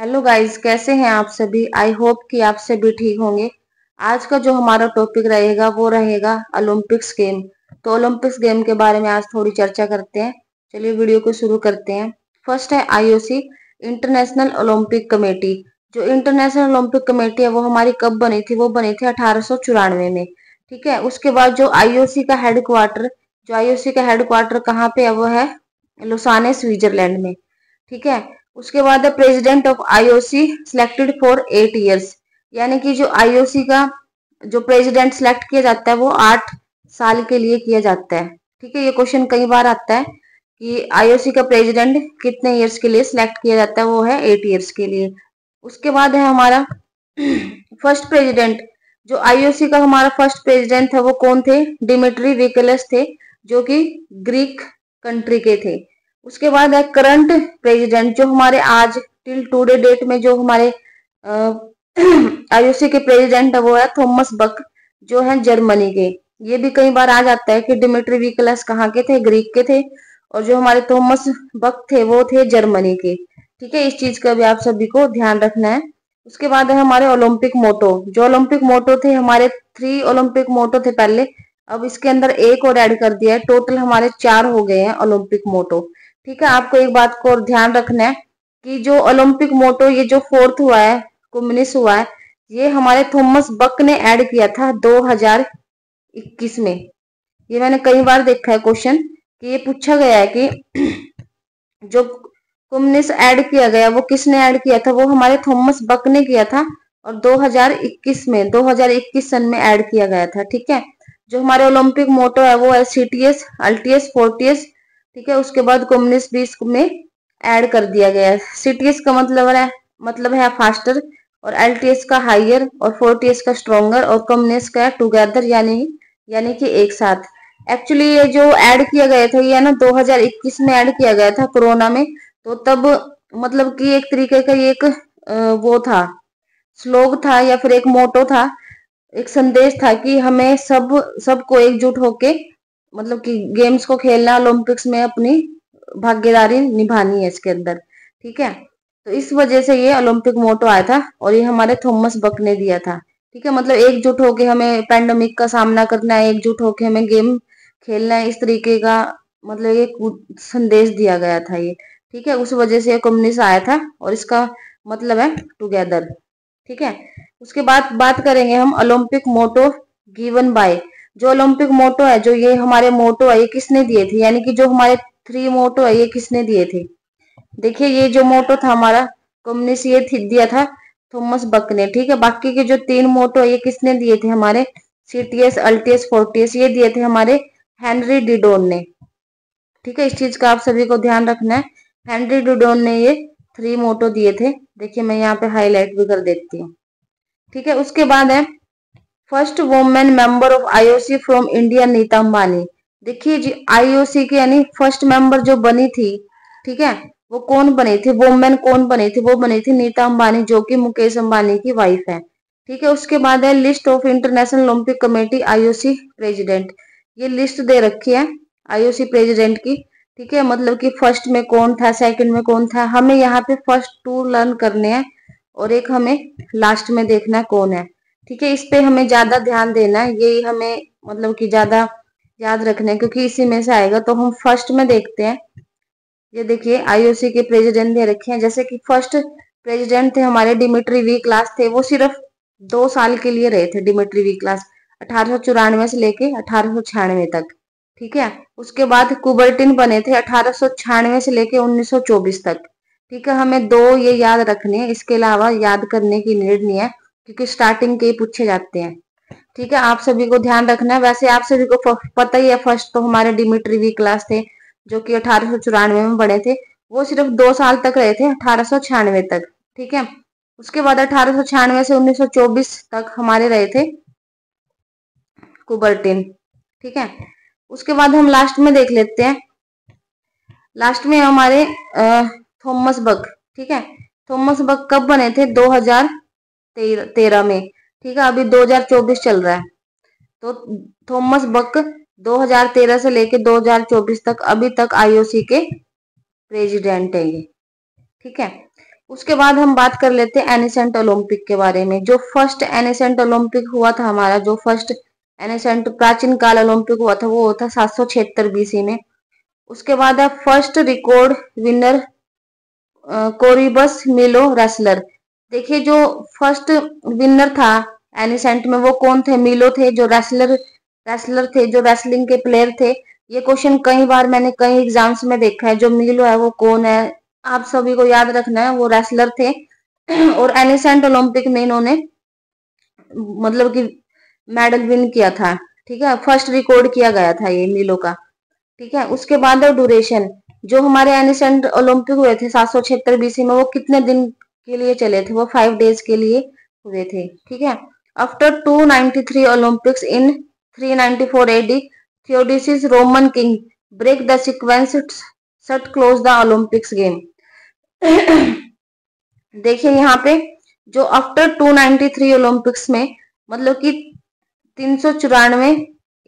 Hello guys कैसे हैं आप सभी? आई होप कि आप सभी ठीक होंगे। आज का जो हमारा टॉपिक रहेगा, वो रहेगा ओलंपिक्स गेम तो ओलंपिक्स गेम के बारे में आज थोड़ी चर्चा करते हैं। चलिए वीडियो को शुरू करते हैं। फ़र्स्ट है आईओसी इंटरनेशनल ओलंपिक कमेटी जो इंटरनेशनल ओलंपिक कमेटी है, वो हमारी कब बनी थी? वो बनी थी अठारह में। ठीक है? उसके बाद जो आईओसी का हेडक्वार्टर जो आईओसी का हेडक्वार्टर कहाँ पे है? वो है लुसाने स्विट्जरलैंड में। ठीक है? उसके बाद president of IOC selected for eight years यानी कि जो आईओसी का जो प्रेसिडेंट सिलेक्ट किया जाता है, वो आठ साल के लिए किया जाता है। ठीक है, ये क्वेश्चन कई बार आता है कि आईओसी का प्रेसिडेंट कितने इयर्स के लिए सिलेक्ट किया जाता है, वो है एट इयर्स के लिए। उसके बाद है हमारा फ़र्स्ट प्रेसिडेंट जो आईओसी का हमारा फ़र्स्ट प्रेसिडेंट था, वो कौन थे? डिमिट्री विकलस थे, जो कि ग्रीक कंट्री के थे। उसके बाद है करंट प्रेसिडेंट, जो हमारे आज टिल टूडे डेट में जो हमारे आईओसी के प्रेसिडेंट है वो है थॉमस बक, जो है जर्मनी के। ये भी कई बार आ जाता है कि डिमिट्री विकलस कहाँ के थे? ग्रीक के थे। और जो हमारे थॉमस बक थे, वो थे जर्मनी के। ठीक है, इस चीज़ का भी आप सभी को ध्यान रखना है। उसके बाद है हमारे ओलंपिक मोटो। जो ओलंपिक मोटो थे, हमारे थ्री ओलंपिक मोटो थे पहले। अब इसके अंदर एक और ऐड कर दिया है। टोटल हमारे चार हो गए हैं ओलंपिक मोटो। ठीक है, आपको एक बात को और ध्यान रखना है कि जो ओलंपिक मोटो ये जो फोर्थ हुआ है कम्युनिस्ट हुआ है, ये हमारे थॉमस बक ने ऐड किया था 2021 में। ये मैंने कई बार देखा है क्वेश्चन कि ये पूछा गया है कि जो कम्युनिस्ट ऐड किया गया, वो किसने ऐड किया था? वो हमारे थॉमस बक ने किया था और 2021 में 2021 सन में ऐड किया गया था, ठीक है? जो हमारे ओलंपिक मोटो है, वो है सी टी एस अल्टीएस फोर्टीएस ठीक है, उसके बाद कम्युनिस्ट भी इसमें ऐड कर दिया गया है। सीटीएस का मतलब है मतलब है फास्टर और एलटीएस का हाइयर और फोर्टीएस का स्ट्रॉन्गर और कम्युनिस्ट का टुगेदर यानी यानी कि एक साथ। एक्चुअली ये जो ऐड किया गया था, ये ना 2021 में ऐड किया गया था कोरोना में तो तब मतलब कि एक तरीके का ये एक वो था स्लोग था या फिर एक मोटो था, एक संदेश था कि हमें सब, सबको एकजुट होके मतलब कि गेम्स को खेलना ओलंपिक्स में अपनी भागीदारी निभानी है इसके अंदर, ठीक है? तो इस वजह से ये ओलंपिक मोटो आया था और ये हमारे थॉमस बक ने दिया था, ठीक है? मतलब एकजुट होके हमें पैंडमिक का सामना करना है, एकजुट होके हमें गेम खेलना है, इस तरीके का मतलब ये संदेश दिया गया था ये, ठीक है? उस वजह से कम्युनिस्ट आया था और इसका मतलब है टुगेदर ठीक है? उसके बाद बात करेंगे हम ओलंपिक मोटो गिवन बाय जो ओलंपिक मोटो है, जो ये हमारे मोटो है, ये किसने दिए थे? यानी कि जो हमारे थ्री मोटो है, ये किसने दिए थे? देखिए, ये जो मोटो था हमारा कम्युनिस्ट ये दिया था थॉमस बक ने, ठीक है? बाकी के जो तीन मोटो है, ये किसने दिए थे हमारे? सीटीएस अल्टीएस फोर्टीएस ये दिए थे हमारे हेनरी डिडोन ने। ठीक है, इस चीज़ का आप सभी को ध्यान रखना है। हेनरी डिडोन ने ये थ्री मोटो दिए थे। देखिए, मैं यहाँ पे हाईलाइट भी कर देती हूँ। ठीक है, उसके बाद है first women member of IOC from India Nita Ambani. देखिए जी, आईओसी की यानी फ़र्स्ट मेंबर जो बनी थी, ठीक है, वो कौन बनी थी? वुमेन कौन बनी थी? वो बनी थी नीता अंबानी, जो कि मुकेश अंबानी की वाइफ है। ठीक है, उसके बाद है list of International Olympic Committee IOC president ये लिस्ट दे रखी है आईओसी प्रेसिडेंट की। ठीक है मतलब कि फ़र्स्ट में कौन था सेकंड में कौन था? हमें यहाँ पे फ़र्स्ट टू लर्न करने हैं और एक हमें लास्ट में देखना है कौन है। ठीक है, इस पे हमें ज़्यादा ध्यान देना है, ये हमें मतलब कि ज़्यादा याद रखना है, क्योंकि इसी में से आएगा तो हम फ़र्स्ट में देखते हैं। ये देखिए आईओसी के प्रेसिडेंट दे रखे हैं, जैसे कि फ़र्स्ट प्रेसिडेंट थे हमारे डिमिट्री वी क्लास थे, वो सिर्फ़ दो साल के लिए रहे थे डिमिट्री वी क्लास, अठारह सौ चौरानवे से लेके अठारह तक, ठीक है? उसके बाद कुबर्टिन बने थे अठारह से लेके 1924 तक, ठीक है? हमें दो ये याद रखने हैं, इसके अलावा याद करने की नीड नहीं है। क्योंकि स्टार्टिंग के पूछे जाते हैं। ठीक है, आप सभी को ध्यान रखना है। वैसे आप सभी को पता ही है फ़र्स्ट तो हमारे डिमिट्री वी क्लास थे, जो कि अठारह में बने थे। वो सिर्फ़ दो साल तक रहे थे, अठारह तक। ठीक है? उसके बाद अठारह से 1924 तक हमारे रहे थे कुबर्टिन ठीक है? उसके बाद हम लास्ट में देख लेते हैं। लास्ट में हमारे थॉमस बक ठीक है? थॉमस बक कब बने थे? 2000 तेरह में। ठीक है, अभी 2024 चल रहा है। तो थॉमस बक 2013 से लेके 2024 तक अभी तक आईओसी के प्रेसिडेंट है ये। ठीक है? उसके बाद हम बात कर लेते हैं एनिसेंट ओलंपिक के बारे में। जो फ़र्स्ट एनिसेंट ओलंपिक हुआ था हमारा, जो फ़र्स्ट एनिसेंट प्राचीन काल ओलंपिक हुआ था, वो था सात सौ छिहत्तर बीसी में। उसके बाद है फ़र्स्ट रिकॉर्ड विनर कोरिबस मिलो रेसलर। देखिए जो फ़र्स्ट विनर था एनिसेंट में वो कौन थे? मिलो थे, जो रेसलर रेसलर थे, जो रेसलिंग के प्लेयर थे। ये क्वेश्चन कई बार मैंने कई एग्ज़ाम्स में देखा है, जो मिलो है वो कौन है? आप सभी को याद रखना है, वो रेसलर थे। और एनिसेंट ओलंपिक में इन्होंने मतलब कि मेडल विन किया था, ठीक है? फ़र्स्ट रिकॉर्ड किया गया था ये मिलो का, ठीक है? उसके बाद ड्यूरेशन जो हमारे एनिसेंट ओलंपिक हुए थे, सात सौ छिहत्तर बीसी में, वो कितने दिन के लिए चले थे, वो फाइव डेज़ के लिए हुए थे, ठीक है? After two ninety three Olympics in three ninety four AD Theodosius Roman king break the sequence shut close the Olympics game देखिए यहाँ पे, जो आफ्टर 293 ओलंपिक्स में मतलब कि तीन सौ चौरानवे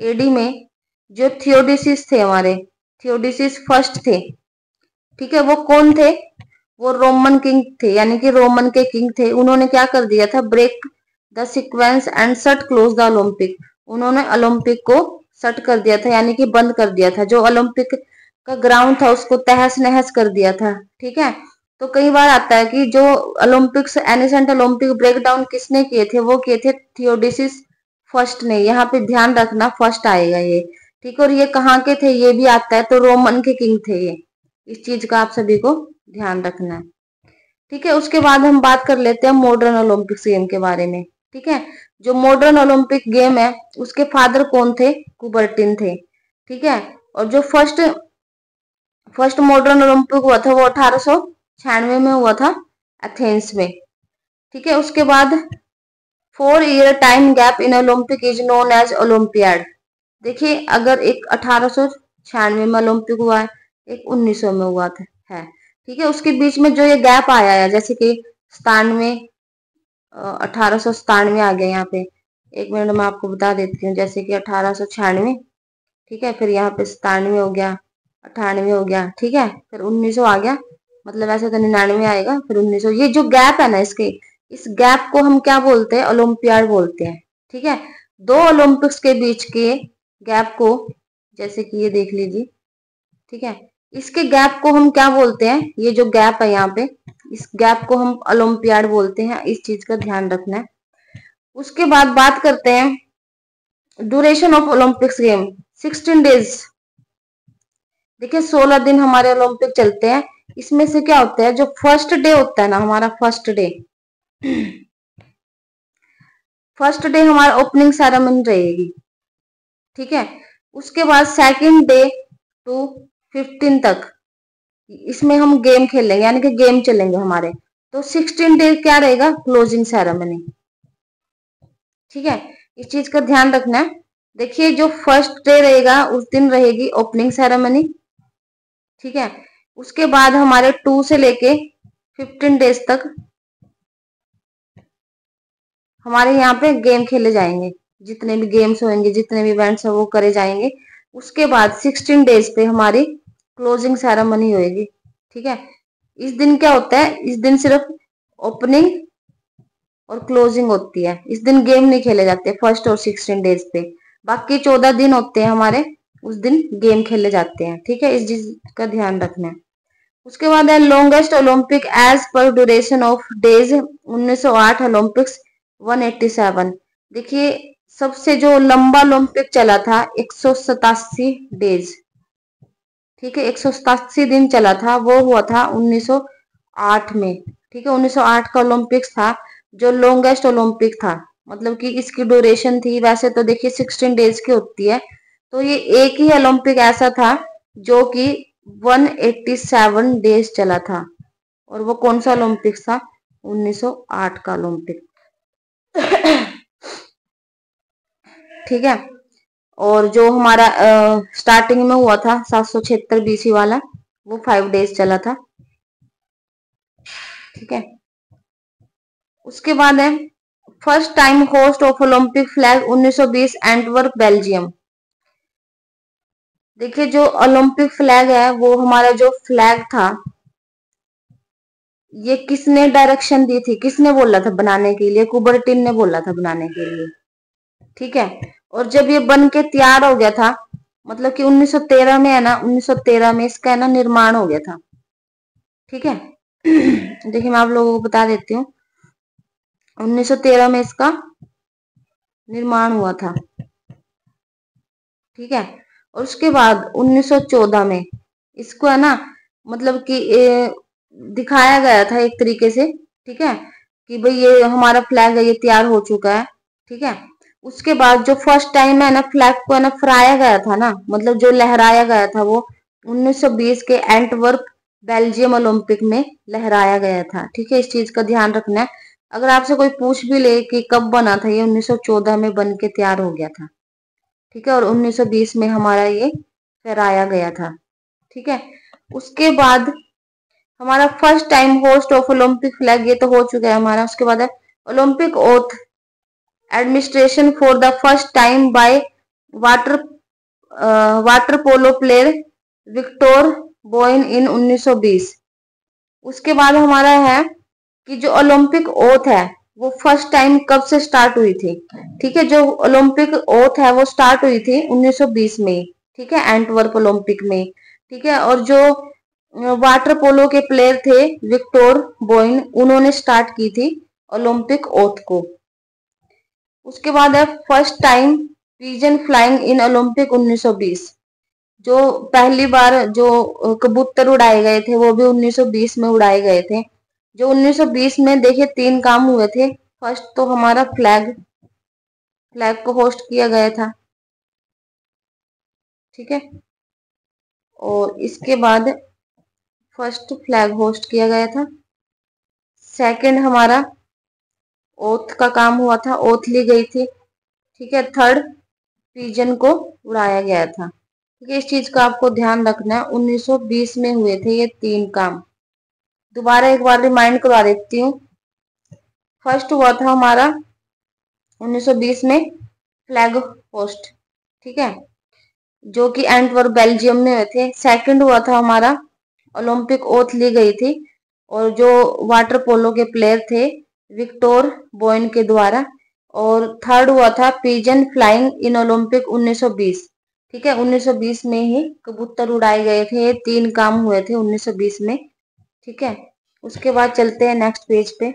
एडी में, जो थियोडिसिस थे हमारे थियोडिसिस फ़र्स्ट थे, ठीक है? वो कौन थे? वो रोमन किंग थे, यानी कि रोमन के किंग थे, उन्होंने क्या कर दिया था? Break the sequence and shut close the Olympic उन्होंने ओलंपिक को सट कर दिया था, यानी कि बंद कर दिया था। जो ओलंपिक का ग्राउंड था, उसको तहस नहस कर दिया था, ठीक है? तो कई बार आता है कि जो ओलंपिक्स एनिसेंट ओलंपिक ब्रेकडाउन किसने किए थे, वो किए थे थियोडिसिस फ़र्स्ट ने। यहाँ पे ध्यान रखना फ़र्स्ट आएगा ये, ठीक? और ये कहाँ के थे? ये भी आता है तो रोमन के किंग थे ये। इस चीज़ का आप सभी को ध्यान रखना है। ठीक है, उसके बाद हम बात कर लेते हैं मॉडर्न ओलंपिक्स गेम के बारे में। ठीक है, जो मॉडर्न ओलंपिक गेम है, उसके फादर कौन थे? कुबर्टिन थे। ठीक है, और जो फ़र्स्ट फ़र्स्ट मॉडर्न ओलंपिक हुआ था वो अठारह में हुआ था एथेंस में। ठीक है, उसके बाद four year time gap in Olympic is known as Olympiad देखिए, अगर एक अठारह में ओलंपिक हुआ है एक उन्नीस सौ में हुआ था, है। ठीक है, उसके बीच में जो ये गैप आया है, जैसे कि सतानवे अठारह सौ सतानवे आ गया यहाँ पे। एक मिनट मैं आपको बता देती हूँ, जैसे कि अठारह सौ छियानवे, ठीक है, फिर यहाँ पे सतानवे हो गया, अठानवे हो गया, ठीक है, फिर उन्नीस सौ आ गया मतलब ऐसे तो निन्यानवे आएगा, फिर उन्नीस। सौ ये जो गैप है ना इसके, इस गैप को हम क्या बोलते हैं? ओलंपियाड बोलते हैं, ठीक है। दो ओलंपिक्स के बीच के गैप को, जैसे कि ये देख लीजिए, ठीक है इसके गैप को हम क्या बोलते हैं? ये जो गैप है यहाँ पे, इस गैप को हम ओलंपियाड बोलते हैं, इस चीज़ का ध्यान रखना है। उसके बाद बात करते हैं duration of Olympics game 16 days देखिए 16 दिन हमारे ओलंपिक चलते हैं। इसमें से क्या होता है, जो फ़र्स्ट डे होता है ना, हमारा फ़र्स्ट डे फ़र्स्ट डे हमारा ओपनिंग सेरेमनी रहेगी। ठीक है? उसके बाद सेकंड डे टू फिफ्टीन तक। इसमें हम गेम खेलेंगे, यानी कि गेम चलेंगे हमारे। तो सिक्सटीन डे क्या रहेगा? क्लोजिंग सेरेमनी ठीक है? इस चीज़ का ध्यान रखना है। देखिए, जो फ़र्स्ट डे रहेगा, उस दिन रहेगी ओपनिंग सेरेमनी ठीक है? उसके बाद हमारे टू से लेके फिफ्टीन डेज़ तक हमारे यहाँ पे गेम खेले जाएँगे। जितने भी गेम्स होंगे, जितने भी इवेंट्स है, वो करे जाएँगे। उसके बाद सिक्सटीन डेज़ पे हमारी क्लोजिंग सेरेमनी होएगी, ठीक है? इस दिन क्या होता है? इस दिन सिर्फ़ ओपनिंग और क्लोजिंग होती है। इस दिन गेम नहीं खेले जाते फ़र्स्ट और सिक्सटीन डेज़ पे। बाकी चौदह दिन होते हैं हमारे, उस दिन गेम खेले जाते हैं, ठीक है? इस चीज़ का ध्यान रखना है। उसके बाद है लॉन्गेस्ट ओलंपिक एज पर ड्यूरेशन ऑफ़ डेज़ 1908 ओलंपिक्स 187 देखिए, सबसे जो लंबा ओलंपिक चला था, एक सौ सतासी डेज़ ठीक है, एक सौ सतासी दिन चला था, वो हुआ था 1908 में। ठीक है 1908 का ओलंपिक्स था, जो लॉन्गेस्ट ओलंपिक था। मतलब कि इसकी ड्यूरेशन थी, वैसे तो देखिए 16 डेज़ की होती है। तो ये एक ही ओलंपिक ऐसा था, जो कि 187 डेज़ चला था। और वो कौन सा ओलंपिक था? 1908 का ओलंपिक ठीक है और जो हमारा आ, स्टार्टिंग में हुआ था सात सौ छिहत्तर बीसी वाला वो फाइव डेज़ चला था। ठीक है? उसके बाद है first time host of Olympic flag 1920 Antwerp Belgium देखिए जो ओलंपिक फ्लैग है वो हमारा जो फ्लैग था ये किसने डायरेक्शन दी थी? किसने बोला था बनाने के लिए? कुबरटिन ने बोला था बनाने के लिए। ठीक है? और जब ये बन के तैयार हो गया था मतलब कि 1913 में है ना 1913 में इसका है ना निर्माण हो गया था। ठीक है? देखिए मैं आप लोगों को बता देती हूँ। 1913 में इसका निर्माण हुआ था। ठीक है? और उसके बाद 1914 में इसको है ना मतलब कि दिखाया गया था एक तरीके से। ठीक है? कि भाई ये हमारा फ्लैग है, ये तैयार हो चुका है। ठीक है? उसके बाद जो फ़र्स्ट टाइम है ना फ्लैग को है ना, फराया गया था ना मतलब जो लहराया गया था वो 1920 के एंटवर्प बेल्जियम ओलंपिक में लहराया गया था। ठीक है, इस चीज़ का ध्यान रखना है। अगर आपसे कोई पूछ भी ले कि कब बना था, ये 1914 में बन के तैयार हो गया था। ठीक है, और 1920 में हमारा ये फहराया गया था। ठीक है, उसके बाद हमारा first time host of Olympic flag ये तो हो चुका है हमारा। उसके बाद है Olympic oath administration for the first time by water water polo player Victor Boin in 1920 उसके बाद हमारा है कि जो ओलंपिक ओथ है, वो फ़र्स्ट टाइम कब से स्टार्ट हुई थी? ठीक है, जो ओलंपिक ओथ है, वो स्टार्ट हुई थी 1920 में ठीक है एंटवर्प ओलंपिक में ठीक है, और जो वाटर पोलो के प्लेयर थे विक्टोर बोइन उन्होंने स्टार्ट की थी ओलंपिक ओथ को। उसके बाद है first time pigeon flying in Olympic 1920 जो पहली बार जो कबूतर उड़ाए गए थे, वो भी 1920 में उड़ाए गए थे। जो 1920 में देखिए तीन काम हुए थे। फ़र्स्ट तो हमारा फ्लैग फ्लैग को होस्ट किया गया था। ठीक है? और इसके बाद फ़र्स्ट फ्लैग होस्ट किया गया था। सेकंड हमारा ओथ का काम हुआ था, ओथ ली गई थी। ठीक है थर्ड पीजन को उड़ाया गया था। ठीक है, इस चीज़ का आपको ध्यान रखना है। 1920 में हुए थे ये तीन काम। दोबारा एक बार रिमाइंड करवा देती हूँ। फ़र्स्ट हुआ था हमारा 1920 में फ्लैग पोस्ट ठीक है, जो कि एंटवर बेल्जियम में हुए थे। सेकंड हुआ था हमारा ओलंपिक ओथ ली गई थी। और जो वाटर पोलो के प्लेयर थे विक्टोर बोइन के द्वारा और थर्ड हुआ था पिजन फ्लाइंग इन ओलंपिक 1920 ठीक है 1920 में ही कबूतर उड़ाए गए थे तीन काम हुए थे 1920 में। ठीक है, उसके बाद चलते हैं नेक्स्ट पेज पे।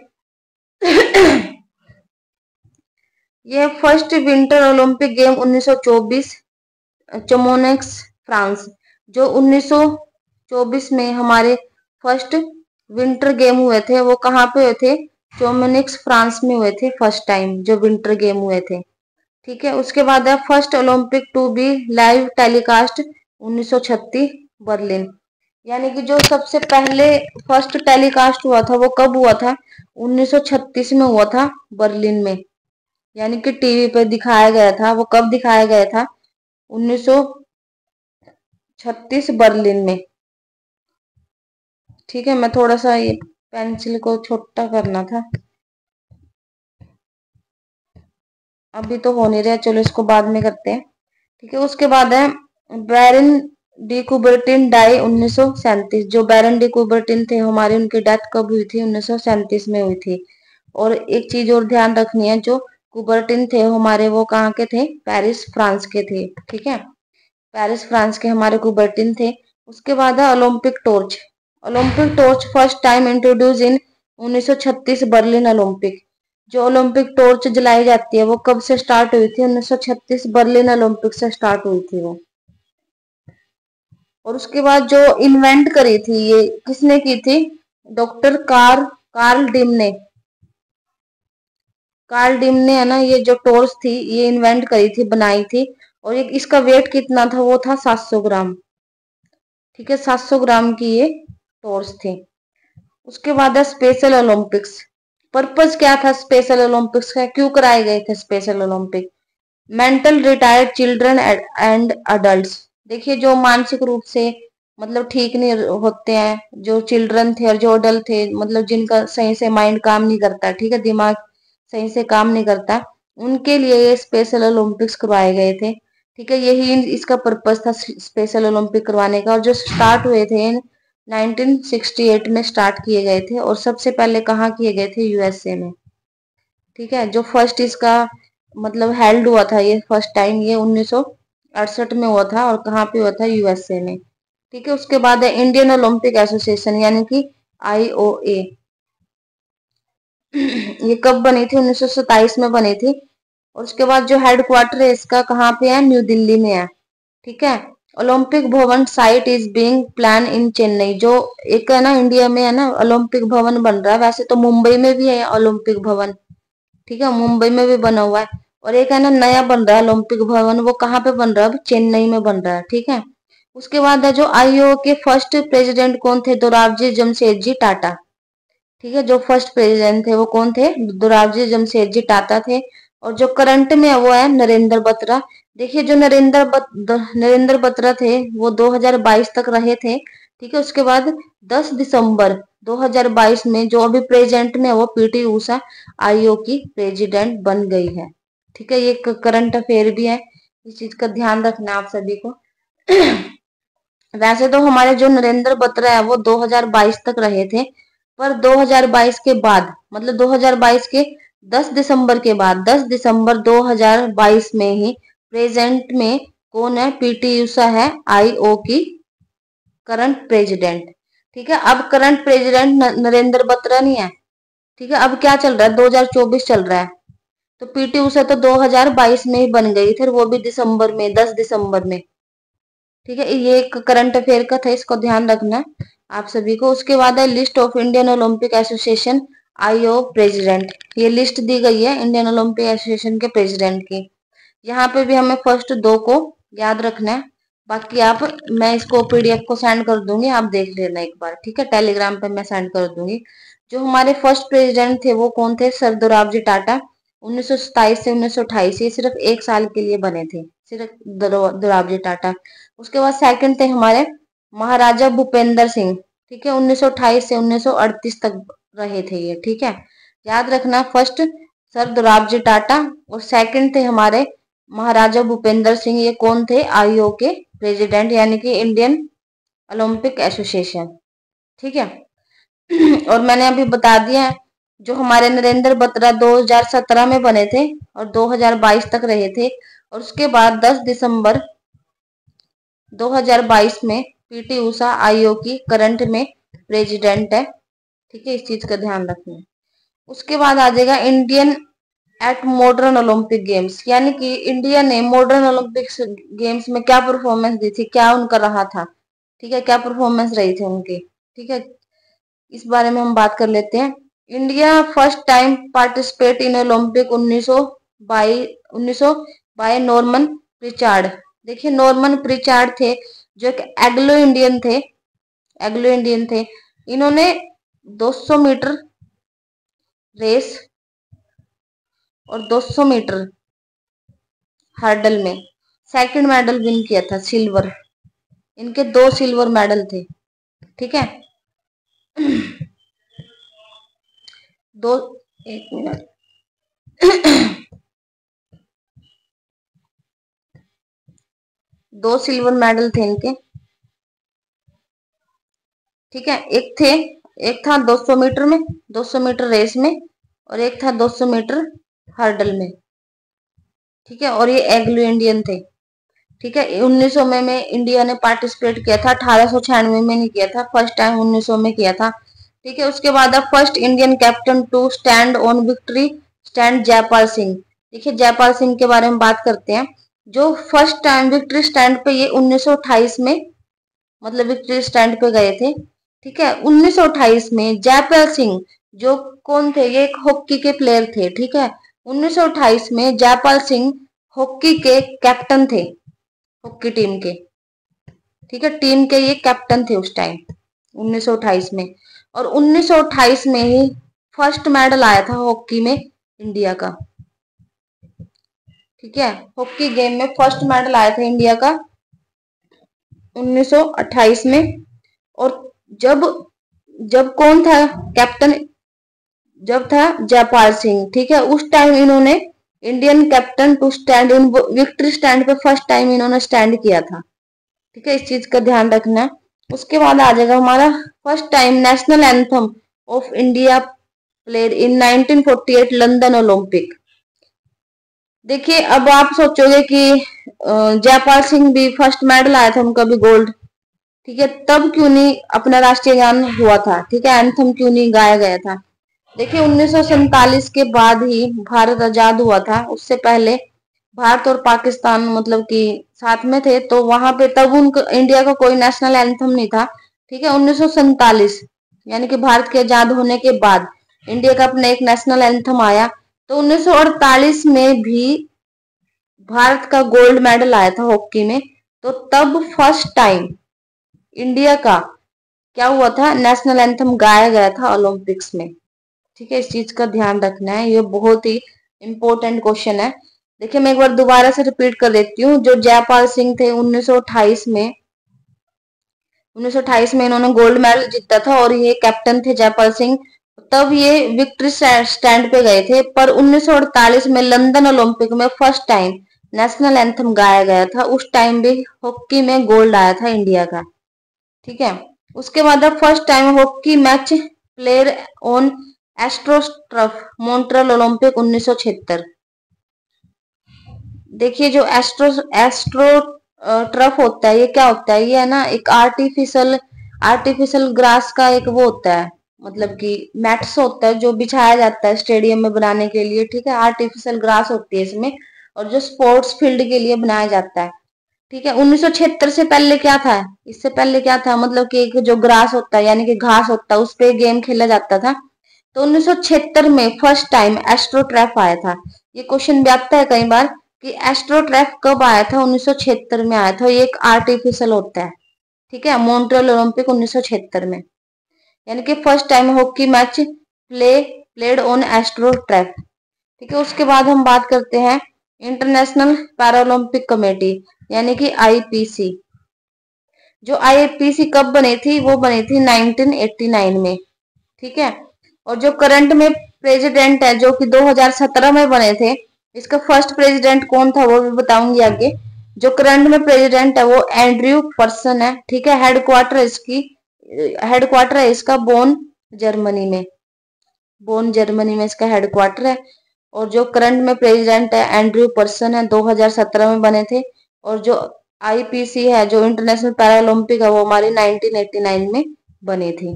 ये first winter Olympic game 1924 Chamonix France जो 1924 में हमारे फ़र्स्ट विंटर गेम हुए थे, वो कहाँ पे हुए थे? चोमोनिक्स फ्रांस में हुए थे फ़र्स्ट टाइम, जो विंटर गेम हुए थे। ठीक है, उसके बाद है first Olympic to be live telecast 1936 Berlin. यानी कि जो सबसे पहले फ़र्स्ट टेलीकास्ट हुआ था, वो कब हुआ था? 1936 में हुआ था, बर्लिन में। यानी कि टीवी पर दिखाया गया था, वो कब दिखाया गया था? 1936 बर्लिन में। ठीक है, मैं थोड़ा सा ये पेंसिल को छोटा करना था। अभी तो हो नहीं रहा चलो इसको बाद में करते हैं। ठीक है, उसके बाद है, बैरन डी कुबर्टिन डाई उन्नीस जो बैरन डी कुबर्टिन थे हमारे, उनकी डेथ कब हुई थी? उन्नीस सौ सैंतीस में हुई थी। और एक चीज़ और ध्यान रखनी है, जो कुबर्टिन थे हमारे, वो कहाँ के थे? पेरिस, फ्रांस के थे। ठीक है? पेरिस, फ्रांस के हमारे कुबर्टिन थे। उसके बाद है Olympic torch. Olympic torch first time introduce in 1936 Berlin Olympic जो ओलंपिक टॉर्च जलाई जाती है, वो कब से स्टार्ट हुई थी? 1936 बर्लिन ओलंपिक से स्टार्ट हुई थी वो। और उसके बाद जो इन्वेंट करी थी, ये किसने की थी? डॉक्टर कार कार्ल डिम ने कार्ल डिम ने है ना, ये जो टॉर्च थी, ये इन्वेंट करी थी, बनाई थी। और ये इसका वेट कितना था? वो था 700 ग्राम। ठीक है 700 ग्राम की ये टॉर्च थी। उसके बाद है स्पेशल ओलंपिक्स। पर्पज क्या था स्पेशल ओलंपिक्स का? क्यों कराए गए थे special Olympic? Mental retired children and adult देखिए, जो मानसिक रूप से मतलब ठीक नहीं होते हैं, जो चिल्ड्रन थे और जो अडल्ट थे मतलब जिनका सही से माइंड काम नहीं करता, ठीक है, दिमाग सही से काम नहीं करता, उनके लिए ये स्पेशल ओलंपिक्स करवाए गए थे। ठीक है, यही इसका पर्पज था स्पेशल ओलंपिक करवाने का और जो स्टार्ट हुए थे 1968 में स्टार्ट किए गए थे और सबसे पहले कहाँ किए गए थे? यूएसए में। ठीक है? जो फ़र्स्ट इसका मतलब हेल्ड हुआ था, ये फ़र्स्ट टाइम ये उन्नीस सौ अड़सठ में हुआ था और कहाँ पे हुआ था? यूएसए में। ठीक है? उसके बाद है इंडियन ओलंपिक एसोसिएशन यानी कि आईओए ये कब बनी थी? उन्नीस सौ सताइस में बनी थी। और उसके बाद जो हेडक्वार्टर है, इसका कहाँ पे है? न्यू दिल्ली में है। ठीक है? Olympic Bhavan site is being plan in Chennai जो एक है ना इंडिया में है ना ओलंपिक भवन बन रहा है। वैसे तो मुंबई में भी है ओलंपिक भवन ठीक है, मुंबई में भी बना हुआ है। और एक है ना नया बन रहा है ओलंपिक भवन वो कहाँ पे बन रहा है? चेन्नई में बन रहा है। ठीक है? उसके बाद है जो आईओ के फ़र्स्ट प्रेसिडेंट कौन थे? दोराबजी जमशेदजी टाटा। ठीक है, जो फ़र्स्ट प्रेसिडेंट थे वो कौन थे? दोराबजी जमशेदजी टाटा थे। और जो करंट में है वो है नरेंद्र बत्रा। देखिए जो नरेंद्र बत, नरेंद्र बत्रा थे वो 2022 तक रहे थे ठीक है? उसके बाद 10 दिसंबर 2022 में जो अभी प्रेजेंट में वो पीटी ऊषा आईओ की प्रेसिडेंट बन गई है ठीक है? ये करंट अफेयर भी है इस चीज़ का ध्यान रखना आप सभी को। वैसे तो हमारे जो नरेंद्र बत्रा है वो 2022 तक रहे थे पर 2022 के बाद मतलब 2022 के 10 दिसंबर के बाद 10 दिसंबर 2022 में ही प्रेजेंट में कौन है? पीटी ऊषा है, आईओ की करंट प्रेसिडेंट ठीक है, अब करंट प्रेसिडेंट नरेंद्र बत्रा नहीं है। ठीक है, अब क्या चल रहा है? 2024 चल रहा है। तो पीटी उषा तो 2022 में ही बन गई थी वो भी दिसंबर में 10 दिसंबर में। ठीक है, ये एक करंट अफेयर का था, इसको ध्यान रखना। आप सभी को उसके बाद है list of Indian Olympic association IO president ये लिस्ट दी गई है इंडियन ओलंपिक एसोसिएशन के प्रेसिडेंट की। यहाँ पे भी हमें फ़र्स्ट दो को याद रखना है। बाकी आप, मैं इसको पीडीएफ को सेंड कर दूँगी, आप देख लेना एक बार, ठीक है? टेलीग्राम पे मैं सेंड कर दूँगी। जो हमारे फ़र्स्ट प्रेसिडेंट थे, वो कौन थे? सरदुराव जी टाटा, उन्नीस सौ सत्ताईस से उन्नीस ये सिर्फ़ एक साल के लिए बने थे, सिर्फ़ दुराब जी टाटा। उसके बाद सेकंड थे हमारे महाराजा भूपेंद्र सिंह, ठीक है? 1928 से 1938 तक रहे थे ये, ठीक है? याद रखना फ़र्स्ट सर दुराबजी टाटा और सेकंड थे हमारे महाराजा भूपेंद्र सिंह ये कौन थे? आईओ के प्रेसिडेंट यानी कि इंडियन ओलंपिक एसोसिएशन ठीक है? और मैंने अभी बता दिया है, जो हमारे नरेंद्र बत्रा 2017 में बने थे और 2022 तक रहे थे, और उसके बाद 10 दिसंबर 2022 में पीटी उषा आईओ की करंट में प्रेसिडेंट है। ठीक है? इस चीज़ का ध्यान रखना। उसके बाद आ जाएगा Indian at modern Olympic games यानी कि इंडिया ने मॉडर्न ओलंपिक्स गेम्स में क्या परफॉर्मेंस दी थी, क्या उनका रहा था? ठीक है, क्या परफॉर्मेंस रही थी उनकी? ठीक है, इस बारे में हम बात कर लेते हैं। India first time participate in Olympic 1900 by 1900 by Norman Pritchard देखिए नॉर्मन प्रिचार्ड थे, जो एक एग्लो इंडियन थे एग्लो इंडियन थे। इन्होंने 200 मीटर रेस और 200 मीटर हर्डल में। सेकंड मेडल विन किया था सिल्वर इनके दो सिल्वर मेडल थे, ठीक है? दो, एक मिनट। दो सिल्वर मेडल थे इनके, ठीक है? एक थे, एक था 200 मीटर में 200 मीटर रेस में, और एक था 200 मीटर हर्डल में। ठीक है और ये एग्लो इंडियन थे। ठीक है 1900 में, में इंडिया ने पार्टिसिपेट किया था अठारह में नहीं किया था फ़र्स्ट टाइम 1900 में किया था। ठीक है उसके बाद अब first Indian captain to stand on victory stand Jaipal Singh. देखिए जयपाल सिंह के बारे में बात करते हैं। जो फ़र्स्ट टाइम विक्ट्री स्टैंड पे ये 1928 में मतलब विक्ट्री स्टैंड पे गए थे। ठीक है 1928 में जयपाल सिंह जो कौन थे ये एक हॉकी के प्लेयर थे। ठीक है 1928 में जयपाल सिंह हॉकी के कैप्टन थे, हॉकी टीम के। ठीक है, टीम के ये कैप्टन थे उस टाइम 1928 में। और 1928 में ही फ़र्स्ट मेडल आया था हॉकी में इंडिया का। ठीक है, हॉकी गेम में फ़र्स्ट मेडल आया था इंडिया का 1928 में। और जब जब कौन था कैप्टन? जब था जयपाल सिंह, ठीक है? उस टाइम इन्होंने Indian captain to stand in victory stand पे फ़र्स्ट टाइम इन्होंने स्टैंड किया था, ठीक है? इस चीज़ का ध्यान रखना है। उसके बाद आ जाएगा हमारा first time national anthem of India played in 1948 London Olympic देखिए, अब आप सोचोगे कि जयपाल सिंह भी फ़र्स्ट मेडल आया था, उनका भी गोल्ड ठीक है? तब क्यों नहीं अपना राष्ट्रीय गान हुआ था, ठीक है? एंथम क्यों नहीं गाया गया था? देखिए, उन्नीस के बाद ही भारत आज़ाद हुआ था। उससे पहले भारत और पाकिस्तान मतलब कि साथ में थे तो वहाँ पे तब उनका, इंडिया का कोई नेशनल एंथम नहीं था। ठीक है, उन्नीस सौ सैंतालीस, यानी कि भारत के आज़ाद होने के बाद इंडिया का अपना एक नेशनल एंथम आया। तो 1948 में भी भारत का गोल्ड मेडल आया था हॉकी में। तो तब फ़र्स्ट टाइम इंडिया का क्या हुआ था? नेशनल एंथम गाया गया था ओलंपिक्स में। ठीक है, इस चीज़ का ध्यान रखना है। ये बहुत ही इंपॉर्टेंट क्वेश्चन है। देखिए, मैं एक बार दोबारा से रिपीट कर देती हूँ। जो जयपाल सिंह थे 1928 में 1928 में इन्होंने गोल्ड मेडल जीता था और ये कैप्टन थे जयपाल सिंह। तब ये विक्ट्री स्टैंड पे गए थे, पर 1948 में लंदन ओलंपिक में फ़र्स्ट टाइम नेशनल एंथम गाया गया था। उस टाइम भी हॉकी में गोल्ड आया था इंडिया का। ठीक है? उसके बाद first time hockey match player on astroturf Montreal Olympic उन्नीस सौ छिहत्तर। देखिए, जो एस्ट्रो एस्ट्रो ट्रफ होता है, ये क्या होता है? ये है ना, एक आर्टिफिशियल आर्टिफिशियल ग्रास का एक वो होता है मतलब कि मैट्स होता है, जो बिछाया जाता है स्टेडियम में बनाने के लिए, ठीक है? आर्टिफिशियल ग्रास होती है इसमें, और जो स्पोर्ट्स फ़ील्ड के लिए बनाया जाता है, ठीक है? उन्नीस सौ छिहत्तर से पहले क्या था? इससे पहले क्या था? मतलब कि एक जो ग्रास होता है, यानी कि घास होता है, उस पर गेम खेला जाता था। तो उन्नीस सौ छिहत्तर में फ़र्स्ट टाइम एस्ट्रोट्रैफ आया था। ये क्वेश्चन भी आता है कई बार कि एस्ट्रोट्रैफ कब आया था? उन्नीस सौ छिहत्तर में आया था। ये एक आर्टिफिशियल होता है। ठीक है? मॉन्ट्रियल ओलंपिक उन्नीस में। यानी कि first time hockey match play played on astroturf ठीक है? उसके बाद हम बात करते हैं इंटरनेशनल पैरालंपिक कमेटी यानी कि आईपीसी जो आईपीसी कब बनी थी? वो बनी थी 1989 में। ठीक है? और जो करंट में प्रेसिडेंट है, जो कि 2017 में बने थे, इसका फ़र्स्ट प्रेसिडेंट कौन था वो भी बताऊँगी आगे। जो करंट में प्रेसिडेंट है वो एंड्रयू पर्सन है, ठीक है हेडक्वार्टर इसकी हेडक्वार्टर है इसका बोन जर्मनी में। बोन जर्मनी में इसका हेडक्वार्टर है। और जो करंट में प्रेसिडेंट है एंड्रयू पर्सन है 2017 में बने थे। और जो आईपीसी है, जो इंटरनेशनल पैरालंपिक है, वो हमारी 1989 में बने थी।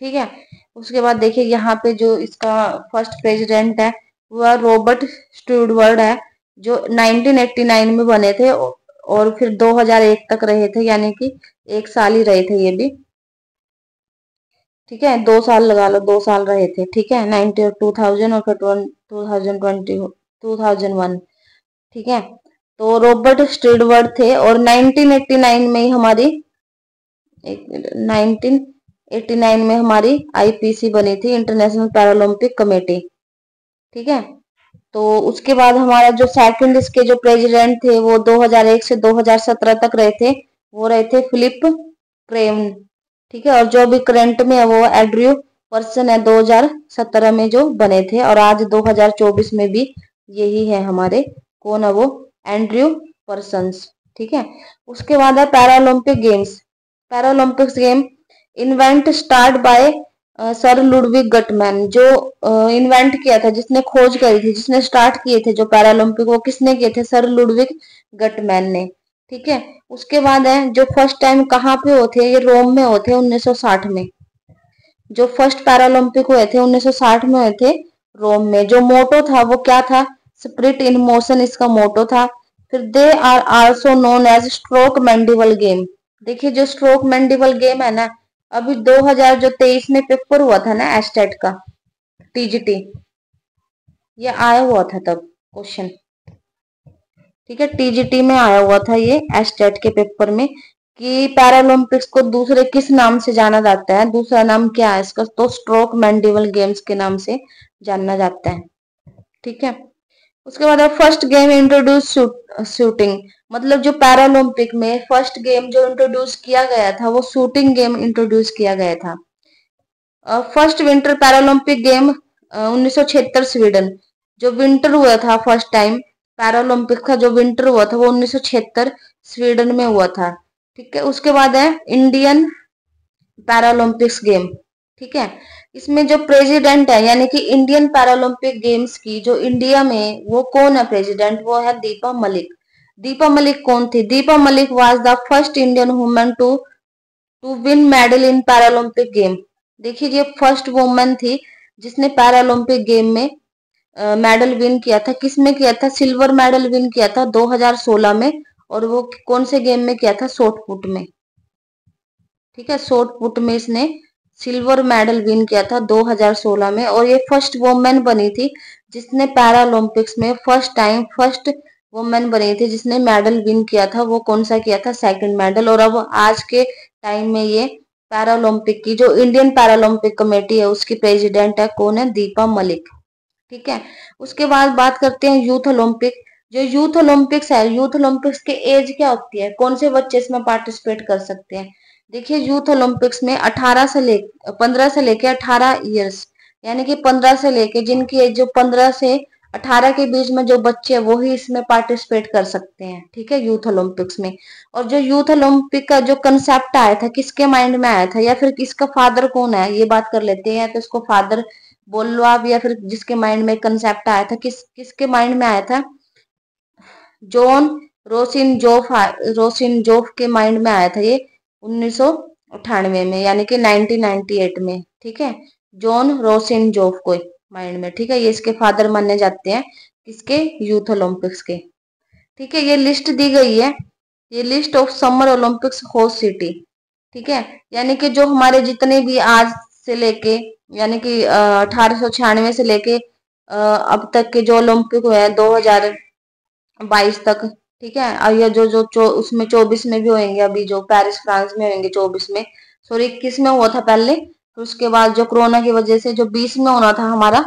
ठीक है? उसके बाद देखिए यहाँ पे जो इसका फ़र्स्ट प्रेसिडेंट है, वह रॉबर्ट स्टूडवर्ड है, जो 1989 में बने थे और फिर 2001 तक रहे थे, यानी कि एक साल ही रहे थे ये भी। ठीक है? दो साल लगा लो, दो साल रहे थे। ठीक है? नाइनटी टू थाउज़ेंड और फिर two thousand twenty two thousand one ठीक है? तो रॉबर्ट स्टीडवर्ड थे, और 1989 में ही हमारी नाइनटीन 89 में हमारी आईपीसी बनी थी इंटरनेशनल पैरालंपिक कमेटी ठीक है? तो उसके बाद हमारा जो सेकंड इसके जो प्रेसिडेंट थे, वो 2001 से 2017 तक रहे थे, वो रहे थे फिलिप क्रेम ठीक है? और जो अभी करंट में है, वो एड्रियो पर्सन है 2017 में जो बने थे, और आज 2024 में भी यही है हमारे, कौन है वो? एंड्रयू पर्सन ठीक है? उसके बाद है Paralympic games Paralympics game invent start by sir Ludwig Guttmann जो इन्वेंट uh, किया था जिसने खोज करी थी जिसने स्टार्ट किए थे जो पैरालंपिक वो किसने किए थे सर लुडविक गटमैन ने ठीक है? उसके बाद है जो फ़र्स्ट टाइम कहाँ पे होते ये रोम में होते 1960 में। जो फ़र्स्ट पैरालंपिक हुए थे 1960 में हुए थे रोम में। जो मोटो था वो क्या था? स्प्रिट इन मोशन इसका मोटो था। फिर they are also known as stroke Mandeville game देखिए जो स्ट्रोक मैंडिवल गेम है ना अभी 2000 जो तेईस में पेपर हुआ था ना एस्टेट का टीजीटी ये आया हुआ था तब क्वेश्चन ठीक है टीजीटी में आया हुआ था ये एस्टेट के पेपर में, कि पैरालंपिक्स को दूसरे किस नाम से जाना जाता है? दूसरा नाम क्या है इसका? तो स्ट्रोक मैंडिवल गेम्स के नाम से जाना जाता है। ठीक है? उसके बाद फ़र्स्ट गेम इंट्रोड्यूस शूटिंग मतलब जो पैरालंपिक में फ़र्स्ट गेम जो इंट्रोड्यूस किया गया था, वो शूटिंग गेम इंट्रोड्यूस किया गया था। फ़र्स्ट विंटर पैरालंपिक गेम उन्नीस सौ छिहत्तर स्वीडन जो विंटर हुआ था फ़र्स्ट टाइम पैरालंपिक का जो विंटर हुआ था, वो उन्नीस सौ छिहत्तर स्वीडन में हुआ था। ठीक है, उसके बाद है इंडियन पैरालंपिक्स गेम ठीक है इसमें जो प्रेसिडेंट है, यानी कि इंडियन पैरालंपिक गेम्स की जो इंडिया में वो कौन है प्रेसिडेंट वो है दीपा मलिक दीपा मलिक कौन थी? Deepa Malik was the first Indian women to to win medal in Paralympic game देखिए ये फ़र्स्ट वुमेन थी, जिसने पैरालंपिक गेम में मेडल विन किया था। किसमें किया था? सिल्वर मेडल विन किया था 2016 में, और वो कौन से गेम में किया था? शॉर्ट पुट में। ठीक है? शॉर्ट पुट में इसने सिल्वर मेडल विन किया था 2016 में और ये फ़र्स्ट वोमेन बनी थी, जिसने पैरालंपिक्स में फ़र्स्ट टाइम फ़र्स्ट वुमेन बनी थी, जिसने मेडल विन किया था। वो कौन सा किया था? Second medal. और अब आज के टाइम में ये पैरालंपिक की जो इंडियन पैरालंपिक कमेटी है, उसकी प्रेसिडेंट है, कौन है? दीपा मलिक। ठीक है? उसके बाद बात करते हैं यूथ ओलंपिक जो यूथ ओलंपिक्स है यूथ ओलंपिक्स के एज क्या होती है? कौन से बच्चे इसमें पार्टिसिपेट कर सकते हैं? देखिए, यूथ ओलंपिक्स में 18 से ले 15 से लेके 18 इयर्स यानी कि 15 से लेके, जिनकी एज जो 15 से 18 के बीच में जो बच्चे हैं, वो ही इसमें पार्टिसिपेट कर सकते हैं, ठीक है, यूथ ओलंपिक्स में। और जो यूथ ओलंपिक का जो कंसेप्ट आया था, किसके माइंड में आया था, या फिर किसका फादर कौन है, ये बात कर लेते हैं तो इसको फादर बोल लो आप या फिर जिसके माइंड में कंसेप्ट आया था, किस, किसके माइंड में आया था? John rosin Geoff Rosenzopf के माइंड में आया था ये। उन्नीस में, यानी कि 1998 में, ठीक है? जॉन रोसिन जोफ को माइंड में, ठीक है? ये इसके फादर माने जाते हैं, किसके? यूथ ओलंपिक्स के। ठीक है, ये लिस्ट दी गई है। ये list of summer Olympics host city ठीक है? यानी कि जो हमारे जितने भी आज से लेके, यानी कि अठारह से लेके अब तक के जो ओलंपिक हुए हैं 2022 तक ठीक है? और ये जो जो उसमें चौबीस में भी होंगे अभी, जो पेरिस फ्रांस में होंगे चौबीस में। सॉरी इक्कीस में हुआ था पहले। फिर उसके बाद जो कोरोना की वजह से जो बीस में होना था हमारा,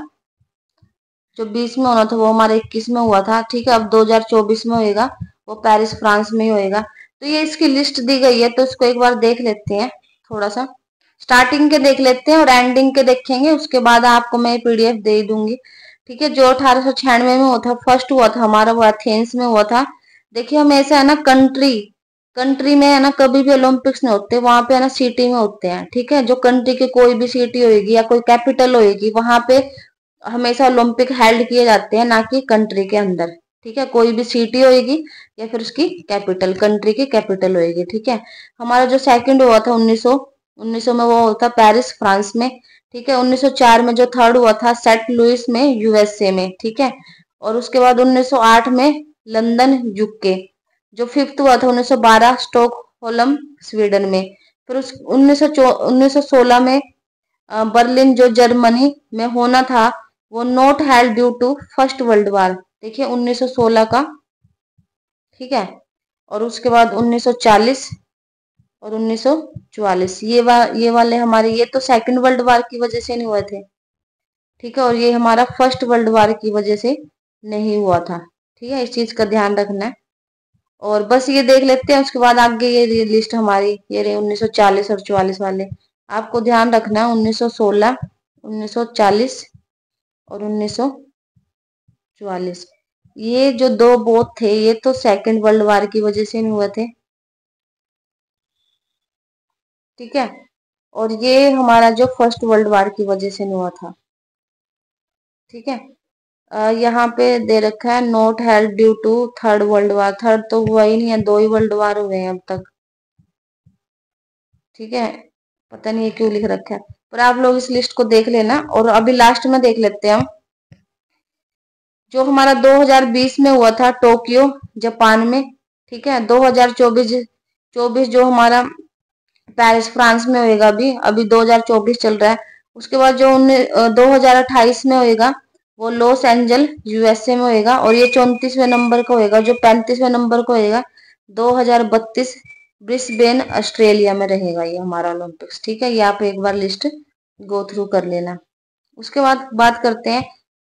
जो बीस में होना था वो हमारा इक्कीस में हुआ था। ठीक है, अब 2024 में होएगा, वो पेरिस फ्रांस में ही होएगा। तो ये इसकी लिस्ट दी गई है तो इसको एक बार देख लेते हैं थोड़ा सा स्टार्टिंग के देख लेते हैं और एंडिंग के देखेंगे, उसके बाद आपको मैं पीडीएफ दे दूँगी। ठीक है, जो अठारह सौ छियानवे में हुआ था फ़र्स्ट हुआ था हमारा, वो एथेंस में हुआ था। देखिए हमेशा है ना कंट्री कंट्री में है ना, कभी भी ओलंपिक्स नहीं होते, वहाँ पे है ना सिटी में होते हैं, ठीक है? जो कंट्री की कोई भी सिटी होगी या कोई कैपिटल होगी वहाँ पे हमेशा ओलंपिक हेल्ड किए जाते हैं, ना कि कंट्री के अंदर, ठीक है? कोई भी सिटी होगी या फिर उसकी कैपिटल कंट्री की कैपिटल होगी ठीक है? हमारा जो सेकंड हुआ था 1900 1900 में वो होता पेरिस फ्रांस में, ठीक है? 1904 में जो थर्ड हुआ था सेंट लुइस में यूएसए में, ठीक है? और उसके बाद 1908 में लंदन यूके जो फिफ्थ हुआ था 1912 स्टॉकहोल्म स्वीडन में। फिर उस 1916 में बर्लिन जो जर्मनी में होना था, वो not held due to first world war देखिए 1916 का, ठीक है? और उसके बाद 1940 और 1944 ये वा, ये वाले हमारे, ये तो सेकंड वर्ल्ड वार की वजह से नहीं हुए थे। ठीक है? और ये हमारा फ़र्स्ट वर्ल्ड वार की वजह से नहीं हुआ था। ठीक है, इस चीज़ का ध्यान रखना है। और बस ये देख लेते हैं, उसके बाद आगे ये लिस्ट हमारी, ये रहे 1940 और 44 वाले। आपको ध्यान रखना है 1916 1940 और 1944 ये जो दो बोथ थे, ये तो सेकंड वर्ल्ड वार की वजह से नहीं हुए थे। ठीक है? और ये हमारा जो फ़र्स्ट वर्ल्ड वार की वजह से नहीं हुआ था। ठीक है? यहाँ पे दे रखा है not held due to third world war third तो हुआ ही नहीं है, दो ही वर्ल्ड वार हुए हैं अब तक। ठीक है? पता नहीं क्यों लिख रखा है। पर आप लोग इस लिस्ट को देख लेना और अभी लास्ट में देख लेते हैं हम। जो हमारा 2020 में हुआ था टोक्यो जापान में, ठीक है? 2024 24 जो हमारा पेरिस फ्रांस में होएगा अभी अभी 2024 चल रहा है। उसके बाद जो दो हज़ार अट्ठाईस में होएगा वो लॉस एंजल, यूएसए में होएगा और ये चौतीसवें नंबर का होएगा, जो पैंतीसवें नंबर का होएगा 2032 ब्रिस्बेन, ऑस्ट्रेलिया में रहेगा ये हमारा ओलंपिक्स ठीक है? ये आप एक बार लिस्ट गो थ्रू कर लेना। उसके बाद बात करते हैं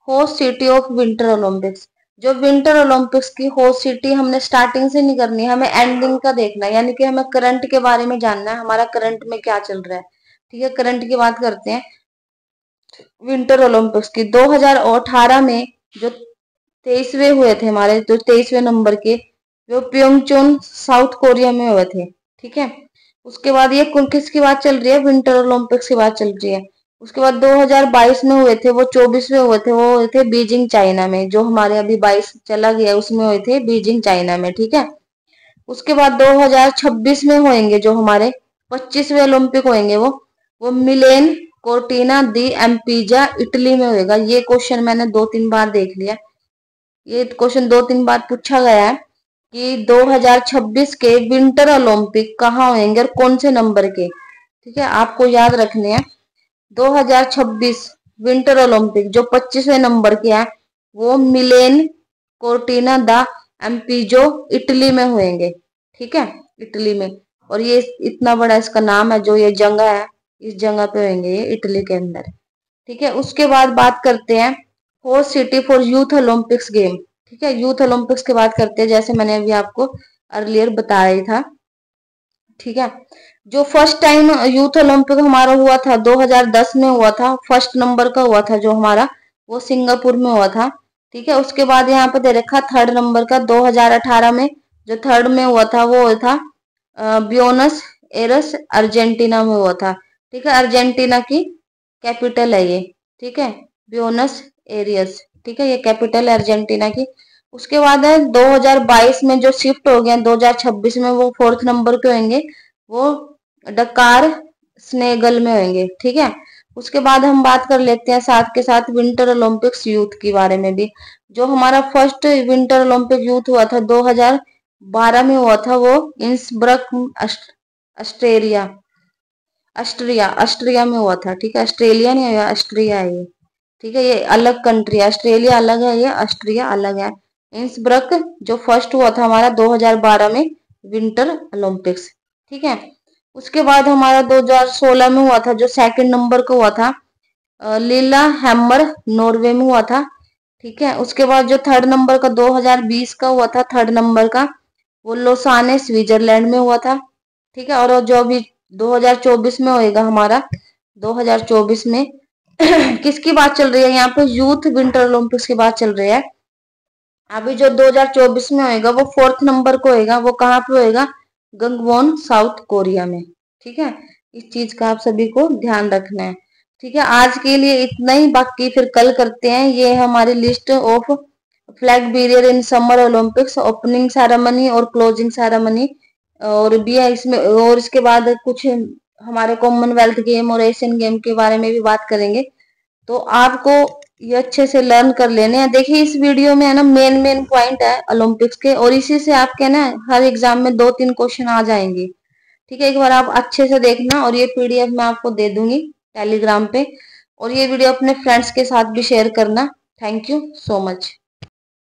host city of winter Olympics जो विंटर ओलंपिक्स की होस्ट सिटी हमने स्टार्टिंग से नहीं करनी है हमें एंडिंग का देखना है, यानी कि हमें करंट के बारे में जानना है, हमारा करंट में क्या चल रहा है। ठीक है करंट की बात करते हैं। विंटर ओलंपिक्स की 2018 में जो तेईसवे हुए थे हमारे, जो तेईसवे नंबर के वो प्योंगचोन साउथ कोरिया में हुए थे, ठीक है? उसके बाद ये किसकी बात चल रही है? विंटर ओलंपिक्स की बात चल रही है। उसके बाद 2022 में हुए थे, वो 24 में हुए थे, वो हुए थे बीजिंग, चाइना में, जो हमारे अभी 22 चला गया, उसमें हुए थे बीजिंग, चाइना में, ठीक है? उसके बाद 2026 में होंगे जो हमारे 25वें ओलंपिक होंगे वो वो मिलेन कोर्टिना दी एम्पीजा इटली में होएगा। ये क्वेश्चन मैंने दो तीन बार देख लिया। ये क्वेश्चन दो तीन बार पूछा गया है कि 2026 के विंटर ओलंपिक कहाँ होंगे और कौन से नंबर के? ठीक है, आपको याद रखने हैं। 2026 विंटर ओलंपिक जो 25वें नंबर के है, वो मिलेन कोर्टिना द एम्पीजो इटली में होंगे ठीक है इटली में। और ये इतना बड़ा इसका नाम है, जो ये जगह है इस जगह पे होंगे ये, इटली के अंदर। ठीक है, उसके बाद बात करते हैं host city for youth Olympics game ठीक है यूथ ओलंपिक्स की बात करते हैं, जैसे मैंने अभी आपको अर्लियर बताया था। ठीक है, जो फ़र्स्ट टाइम यूथ ओलंपिक हमारा हुआ था 2010 में हुआ था फ़र्स्ट नंबर का हुआ था जो हमारा, वो सिंगापुर में हुआ था। ठीक है, उसके बाद यहाँ पे दे रखा थर्ड नंबर का 2018 में, जो थर्ड में हुआ था, वो हुआ था ब्योनस एरस, अर्जेंटीना में हुआ था। ठीक है, अर्जेंटीना की कैपिटल है ये, ठीक है, ब्योनस एरियस, ठीक है, ये कैपिटल है अर्जेंटीना की। उसके बाद है 2022 में जो शिफ्ट हो गया 2026 में वो फोर्थ नंबर के होंगे, वो डकार स्नेगल में होंगे, ठीक है। उसके बाद हम बात कर लेते हैं साथ के साथ विंटर ओलंपिक्स यूथ के बारे में भी। जो हमारा फ़र्स्ट विंटर ओलंपिक यूथ हुआ था 2012 में हुआ था वो इंसब्रक ऑस्ट्रेलिया। ऑस्ट्रिया ऑस्ट्रिया में हुआ था, ठीक है? ऑस्ट्रेलिया नहीं है, ऑस्ट्रिया है ये। ठीक है, ये अलग कंट्री है, ऑस्ट्रेलिया अलग है, ये ऑस्ट्रिया अलग है। इंसब्रक जो फ़र्स्ट हुआ था हमारा 2012 में विंटर ओलंपिक्स ठीक है? उसके बाद हमारा 2016 में हुआ था, जो सेकंड नंबर का हुआ था लीला हैमर, नॉर्वे में हुआ था, ठीक है? उसके बाद जो थर्ड नंबर का 2020 का हुआ था थर्ड नंबर का, वो लोसाने स्विट्जरलैंड में हुआ था, ठीक है? और जो अभी 2024 में होएगा हमारा। 2024 में। किसकी बात चल रही है यहाँ पे? यूथ विंटर ओलंपिक्स की बात चल रही है। अभी जो 2024 में होएगा, वो फोर्थ नंबर को होएगा। वो कहाँ पे होएगा? गंगवोन, साउथ कोरिया में। ठीक है? इस चीज़ का आप सभी को ध्यान रखना है। ठीक है? आज के लिए इतना ही। बाकी फिर कल करते हैं। ये है हमारी list of flag bearer in summer Olympics. Opening ceremony और क्लोजिंग सेरेमनी। और भी है इसमें, और इसके बाद कुछ हमारे कॉमनवेल्थ गेम और एशियन गेम के बारे में भी बात करेंगे। तो आपको ये अच्छे से लर्न कर लेने हैं। देखिए, इस वीडियो में है ना मेन मेन पॉइंट है ओलंपिक्स के, और इसी से आपके ना, हर एग्ज़ाम में दो तीन क्वेश्चन आ जाएँगे। ठीक है, एक बार आप अच्छे से देखना, और ये पीडीएफ मैं आपको दे दूँगी टेलीग्राम पे, और ये वीडियो अपने फ्रेंड्स के साथ भी शेयर करना। Thank you so much